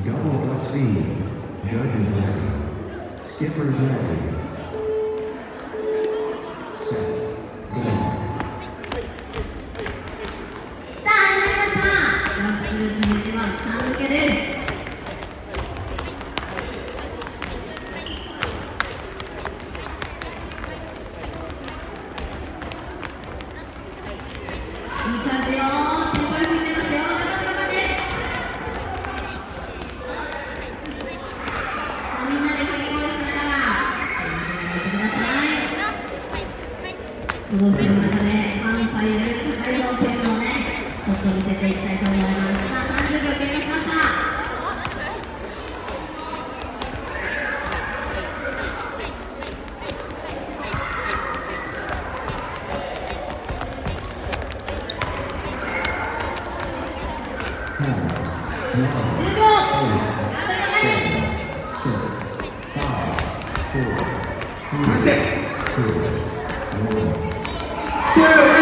Double up speed. Judges ready. Skippers ready. Set. Go. 都道府県の中で関西レベル高いぞというのをねちょっと見せていきたいと思います。さあ30秒経過しました 10, 9, 10秒頑張れ頑張れ 6, 5, 4, 3, 2, Two.